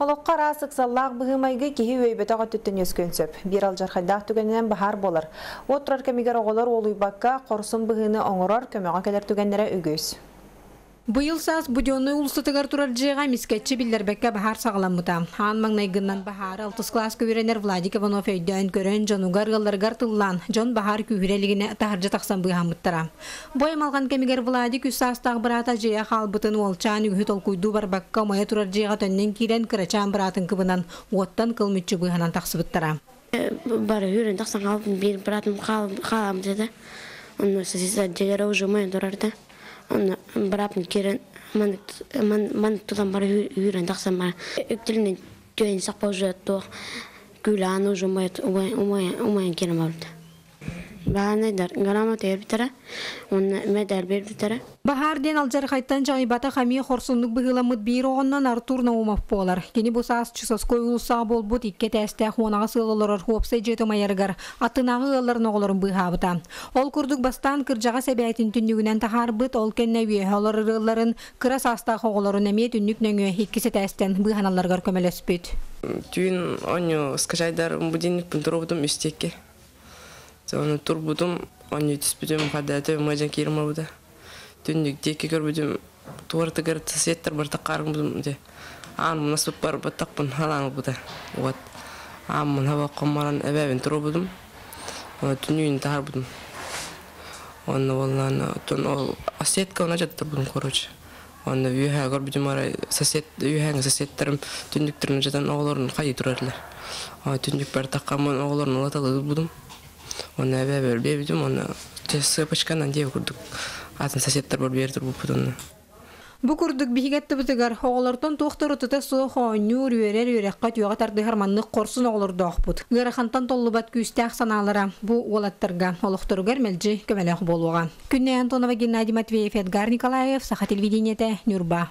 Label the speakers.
Speaker 1: Олоққа расық саллақ бұғымайғы кеһи өйбетаға түттін өскөн сөп. Bir алжархайдақ түгенінен бахар болар. Отырар кемигер оғылар олуйбаққа қорсын бұғыны оңырар көмеға келер түгенлері үгөз.
Speaker 2: Быйыл саас будённый улсытыгар турар жыга мискетчи биллербекке бахар сагаламмыта. Хан маңнайгыннан бахар 6 класс күренер Владик Иванов өйдөн көрөн жонугар гылларгар тыллан жон бахар күрелигине тахаржа таксан быхамыттара. Бой малган кемигер Владик үсастаг брата жыя халбытын олчан үгүт олкуйду барбакка мая турар жыга төннен кирен кырачан братын кыбынан оттан кылмытчы быханан таксыбыттара.
Speaker 3: Бар үйрен тақсан қалып, бір братым қалам деді. Оны сізі жегері уже тұрарды. Оны братым керен, ман тұдан бар үйрен тақсан бар. Өктілінен түйен сақпау жөтті. Күлән уже мойын керен грамота ербітері, оны медаль бербітері.
Speaker 2: Бахар ден алжар қайттан жайбата хами хорсунлук быгыламыт бир оғыннан Артур Наумов болар. Кені бұл саас чусоской улса бол бұт икке тәсті хуанаға сылылырыр хуапсай жеті майаргар атынағы ыларын оғыларын быхабыта. Ол күрдік бастан кыржаға сәбәйтін түннігінен тахар бұт ол кенне вие оларын кыра састақ оғыларын әме түннік нөңі хиккісі тәстен быханаларгар көмелес бүт.
Speaker 4: Түйін оңы скажайдар будильник пунтуробудым үстекке. Оны тур будым, оны түспүдüm хадаты мажан кирма буда. Түндік деке көрбүдüm туарты гөр сеттер бар тақарым будым де. Ан мына суп бар баттақпын халаң буда. Вот. Ан мына ва комаран эбебин тур будым. Оны түнүн тар будым. Оны волнан тон ол асетка она жатты будым короче. Оны үйһә көрбүдüm ара сосед үйһәң соседтерим түндүктөрүн жатан оголорун кайы турарлар. Түндүк бар тақамын оголорун улаталы будым. Оны әбәбәр бебидім, оны сыпачканан деп күрдік. Атын соседтар бар бердір бұл пұтынны.
Speaker 2: Бу курдук бихигетти бутыгар оголортон тухтуру тута суу хооннюр үөрер үөрекка түйөҕө тардыһар маннык корсун оголордоохпут. Гырахантан толлубат күүстәэх санаалара бу уолаттарга олохторугар мелжи көмелех болуга. Күнне Антонова Геннадий Матвеев, Эдгар Николаев, Саха телевидениете, Нюрба.